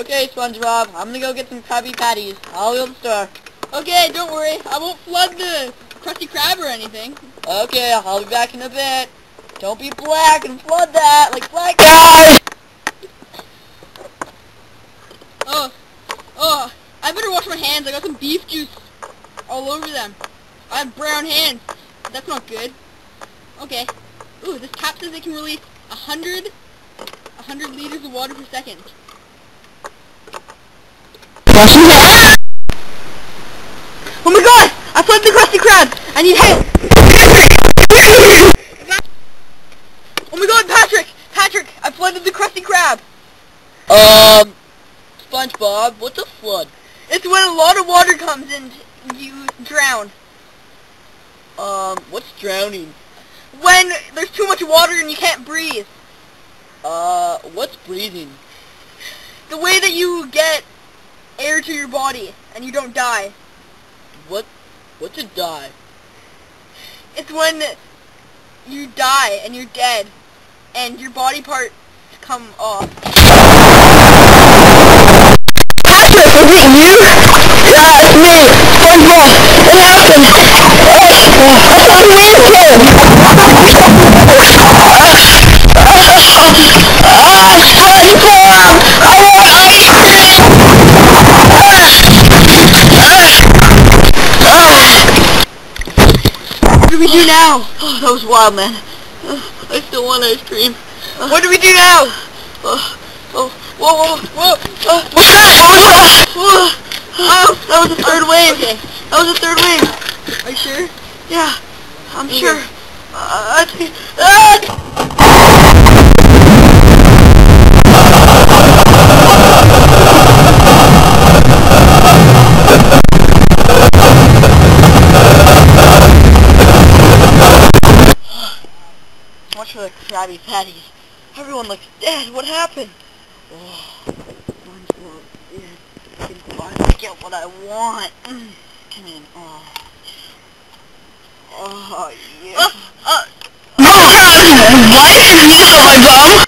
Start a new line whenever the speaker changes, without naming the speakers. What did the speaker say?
Okay, SpongeBob, I'm gonna go get some Krabby Patties. I'll go to the store.
Okay, don't worry. I won't flood the Krusty Krab or anything.
Okay, I'll be back in a bit. Don't be black and flood that like black guy.
Oh, oh, I better wash my hands. I got some beef juice all over them. I have brown hands. That's not good. Okay. Ooh, this cap says it can release a hundred, a hundred liters of water per second. Oh my god! I flooded the Krusty Krab! I need help! Oh my god, Patrick! Patrick! I flooded the Krusty Krab!
Um, SpongeBob, what's a flood?
It's when a lot of water comes in, you drown.
Um, what's drowning?
When there's too much water and you can't breathe.
Uh, what's breathing?
The way that you get air to your body and you don't die.
What, what's a die?
It's when you die and you're dead and your body parts come off.
Patrick, is it you? Yeah, it's me. SpongeBob. What happened? I got naked. Ah, SpongeBob! I want ice cream!
What do we do now?
Oh, that was wild, man. Uh, I still want ice cream. Uh,
What do we do now?
uh, oh, whoa, whoa, whoa,
Oh, what's that? What was that?
whoa. Oh, that was the third wave.
Okay.
That was the third wave.
Are you sure?
Yeah, I'm
Okay.
sure. Uh, I think, ah! For the Krabby Patties. Everyone looks dead. What happened? Oh, SpongeBob, yeah, I can finally get what I want. Mm, Come in. Oh. Oh, yeah.
Uh, uh,
What?